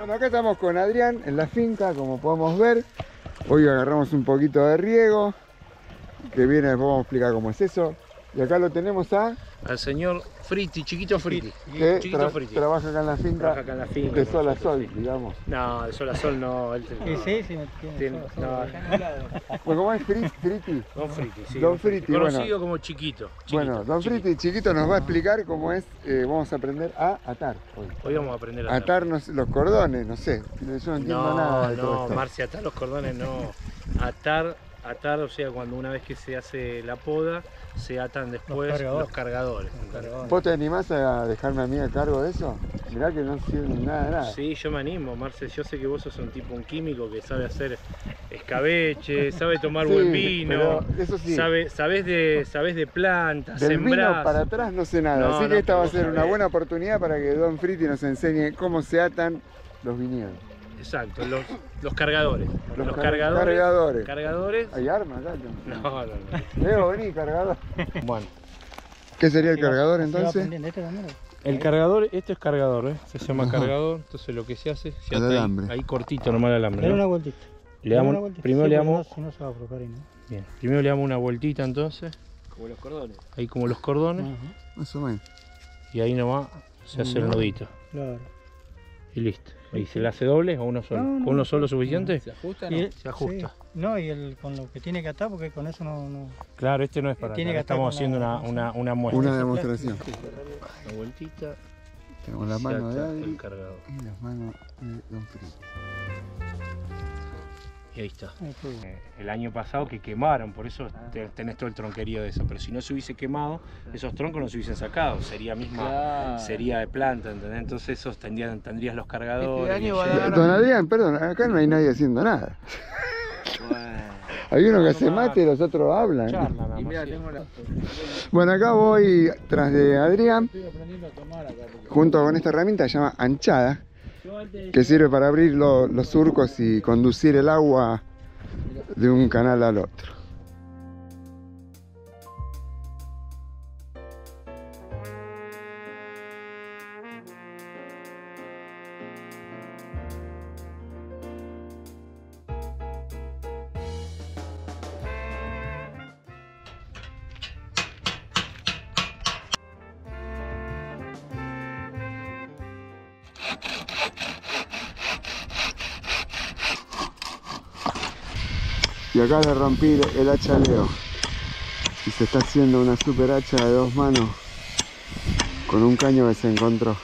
Bueno, acá estamos con Adrián en la finca, como podemos ver. Hoy agarramos un poquito de riego, que viene, después vamos a explicar cómo es eso. Y acá lo tenemos a Al señor Fritti, chiquito Fritti. que Chiquito tra- Fritti. trabaja acá en la finca, Trabaja acá en la finca. de sol a sol, sí. digamos. No, de sol a sol no. Él Sí, sí, sí, tiene Tiene- todo, no. Bueno, ¿cómo es Frit- Friti? Don Fritti, sí. Don Fritti, Conocido bueno. como chiquito. chiquito, Bueno, Don chiquito. Friti chiquito nos va a explicar cómo es, eh, vamos a aprender a atar hoy. Hoy vamos a aprender a Atarnos los cordones, no sé, yo no entiendo No, nada de todo no, esto. Marcia, atar los cordones no. Atar, atar, o sea, cuando una vez que se hace la poda, se atan después los cargadores. cargadores. ¿Vos te animás a dejarme a mí a cargo de eso? Mirá que no sirve nada de nada. Sí, yo me animo, Marce. Yo sé que vos sos un tipo, un químico que sabe hacer escabeche, sabe tomar Sí, buen vino, eso sí. sabe, sabés, de, sabés de plantas, Del vino sembrás. para atrás no sé nada, No, así no, que esta va a ser una buena oportunidad para que Don Friti nos enseñe cómo se atan los viñedos. Exacto, los, los cargadores. Los, Los, car- cargadores. cargadores. Cargadores. ¿Hay armas acá? No, no, no. Leo, vení, cargador. Bueno, ¿Qué sería el cargador entonces? Este el cargador, esto es cargador, ¿eh? se llama Ajá. cargador. Entonces lo que se hace, se ata ahí, alambre. ahí cortito nomás el alambre. Dale ¿no? una vueltita. Le damos, una vueltita. primero Sí, le damos, no, Si no se va a ahí, ¿no? bien, primero le damos una vueltita entonces, Como los cordones. ahí como los cordones, Ajá, Más o menos. y ahí nomás se hace el nudito. Claro. Y listo. ¿Y se le hace doble o uno solo? No, no, ¿Con uno solo suficiente? ¿Se ajusta? Y No. el- Se ajusta. sí. No, y el, con lo que tiene que atar, porque con eso no... no... Claro, este no es para Tiene que estamos haciendo la- una, una, una muestra. Una demostración. Una vueltita, Tenemos la mano de Adri y las manos de Don Friti. Y ahí está. Ahí fue. Eh, El año pasado que quemaron, por eso te- tenés todo el tronquerío de eso. Pero si no se hubiese quemado, esos troncos no se hubiesen sacado. Sería misma, Claro. sería de planta, ¿entendés? Entonces esos tendrían, tendrías los cargadores. Este año y va a ya- dar- Don Adrián, perdón, acá no hay nadie haciendo nada. Bueno. Hay uno que nomás mate y los otros hablan. charla nada Y más, mira, sí. tengo la. Bueno, acá voy tras de Adrián, Estoy aprendiendo a tomar acá. porque- junto con esta herramienta que se llama anchada, que sirve para abrir lo- los surcos y conducir el agua de un canal al otro. Y acá le rompí el hacha Leo. Y se está haciendo una super hacha de dos manos con un caño que se encontró.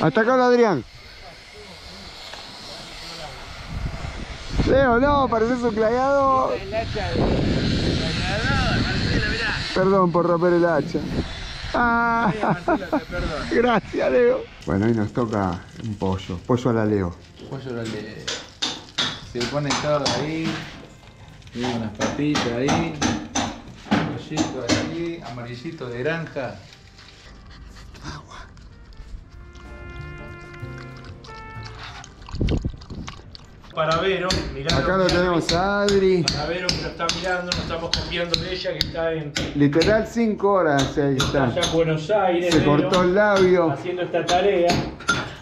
Atacalo Adrián. Leo, no, pareces un clayado. Perdón por romper el hacha. Ah, gracias, Leo. Bueno, hoy nos toca un pollo. Pollo a la Leo. Pollo lo le- Se pone todo ahí. Unas papitas ahí. Pollito ahí. Amarillito de granja. Para Vero, mirá. Acá lo tenemos a Adri. Para Vero que lo está mirando, nos estamos copiando de ella que está en, Literal 5 horas ahí está. allá en Buenos Aires. Se Vero, cortó el labio. haciendo esta tarea.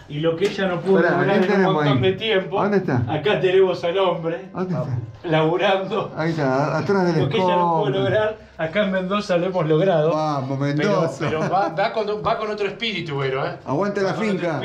Y lo que ella no pudo Pará, ¿a lograr en un montón ahí? de tiempo. ¿Dónde está? Acá tenemos al hombre ¿Dónde está? laburando. Ahí está, atrás del Lo que ella no pudo lograr, acá en Mendoza lo hemos logrado. Vamos, Pero, Mendoza. pero va, va con, va con otro espíritu, Vero, ¿eh? Aguante la finca.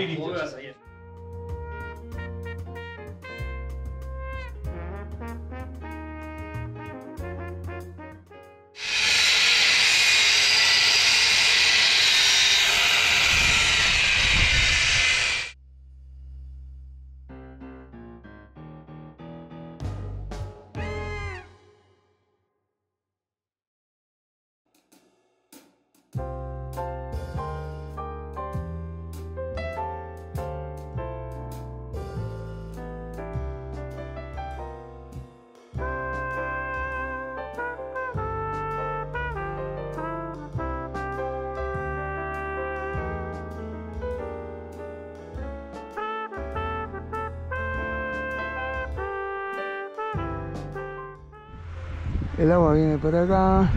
El agua viene por acá.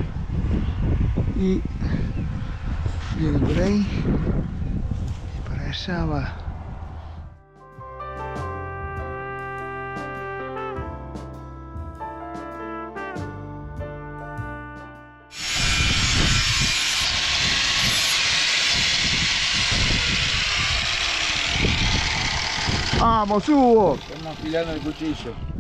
Y viene por ahí. allá va. ¡Vamos, Hugo! Estamos afilando el cuchillo.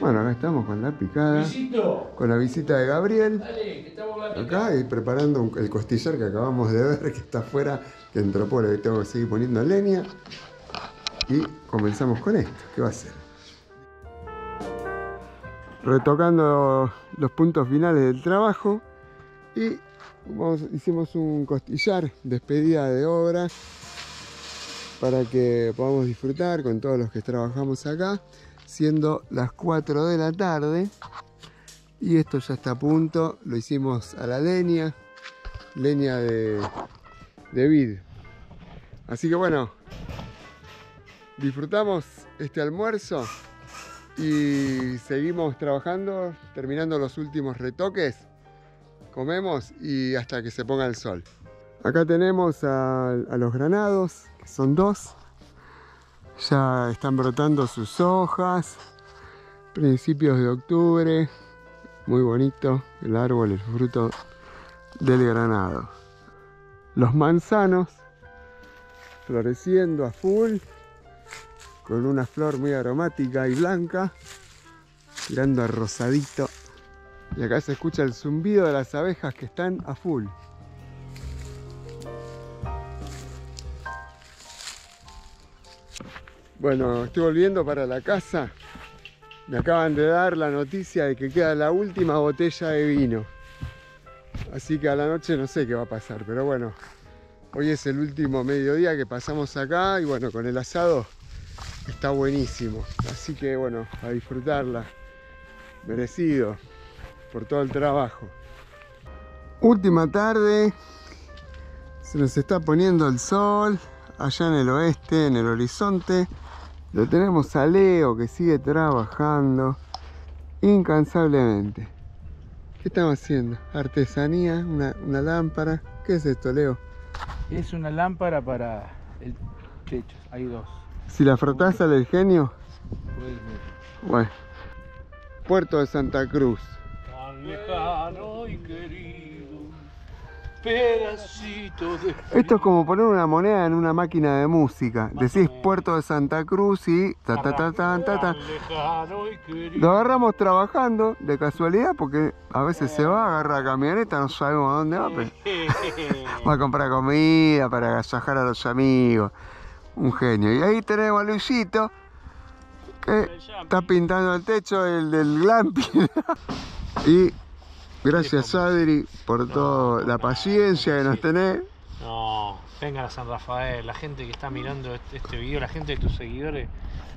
Bueno, acá estamos con la picada, con la visita de Gabriel. Acá y preparando un- el costillar que acabamos de ver, que está afuera, que entró por ahí, tengo que seguir poniendo leña. Y comenzamos con esto, ¿qué va a ser? Retocando los puntos finales del trabajo y vamos- hicimos un costillar, despedida de obra, para que podamos disfrutar con todos los que trabajamos acá, siendo las 4 de la tarde. Y esto ya está a punto, lo hicimos a la leña, leña de, de vid. Así que bueno, disfrutamos este almuerzo y seguimos trabajando, terminando los últimos retoques. Comemos y hasta que se ponga el sol. Acá tenemos a, a los granados, que son dos. Ya están brotando sus hojas. Principios de octubre. Muy bonito el árbol, el fruto del granado. Los manzanos floreciendo a full. Con una flor muy aromática y blanca. Tirando a rosadito. Y acá se escucha el zumbido de las abejas que están a full. Bueno, estoy volviendo para la casa. Me acaban de dar la noticia de que queda la última botella de vino. Así que a la noche no sé qué va a pasar, pero bueno, hoy es el último mediodía que pasamos acá y bueno, con el asado está buenísimo. Así que bueno, a disfrutarla. Merecido por todo el trabajo. Última tarde, se nos está poniendo el sol allá en el oeste, en el horizonte. Lo tenemos a Leo que sigue trabajando incansablemente. ¿Qué estamos haciendo? Artesanía, una, una lámpara. ¿Qué es esto, Leo? Es una lámpara para el techo. Hay dos. Si la frotás sale el genio. Bueno. Puerto de Santa Cruz. Tan lejano y querido, pedacito de Esto es como poner una moneda en una máquina de música. Decís Puerto de Santa Cruz y ta ta ta ta ta ta. Lo agarramos trabajando de casualidad porque a veces se va, agarra la camioneta, no sabemos a dónde va, pero va a comprar comida para agasajar a los amigos. Un genio. Y ahí tenemos a Luisito que está pintando el techo el del glamping. y gracias Adri por toda la paciencia que nos tenés. No, vengan a San Rafael. La gente que está mirando este, video, la gente de tus seguidores,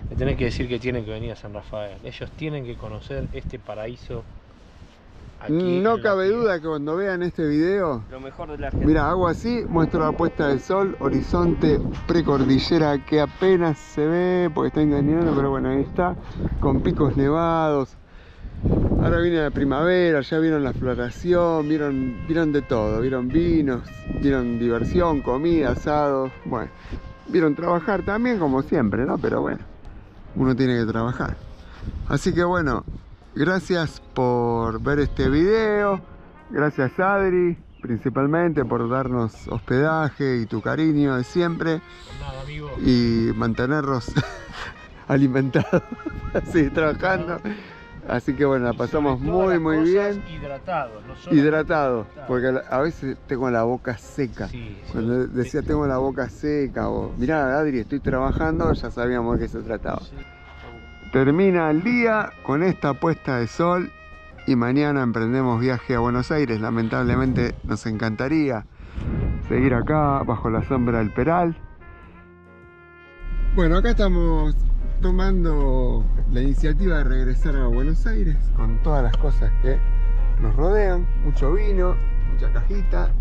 le tenés que decir que tienen que venir a San Rafael. Ellos tienen que conocer este paraíso. aquí No en la cabe duda que cuando vean este video Lo mejor de la gente. Mira, hago así, muestro la puesta del sol, horizonte precordillera que apenas se ve porque está engañando, pero bueno, ahí está, con picos nevados. Ahora viene la primavera, ya vieron la floración, vieron, vieron de todo, vieron vinos, vieron diversión, comida, asado, bueno, vieron trabajar también como siempre, ¿no? Pero bueno, uno tiene que trabajar. Así que bueno, gracias por ver este video. Gracias Adri, principalmente por darnos hospedaje y tu cariño de siempre Nada, amigo. y mantenernos alimentados, así trabajando. Así que bueno, la pasamos muy muy bien, Hidratados, no solo hidratados, porque a veces tengo la boca seca. Sí, sí. Cuando decía tengo la boca seca o mirá Adri, estoy trabajando, ya sabíamos de qué se trataba. Sí. termina el día con esta puesta de sol y mañana emprendemos viaje a Buenos Aires. Lamentablemente nos encantaría seguir acá bajo la sombra del Peral. Bueno, acá estamos tomando la iniciativa de regresar a Buenos Aires con todas las cosas que nos rodean. Mucho vino, mucha cajita